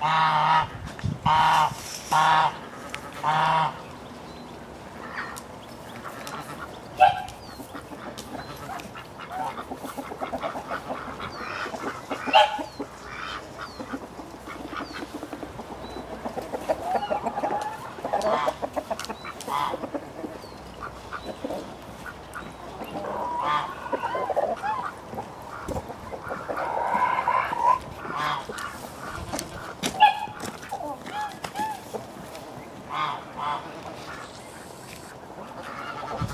啊啊啊啊啊。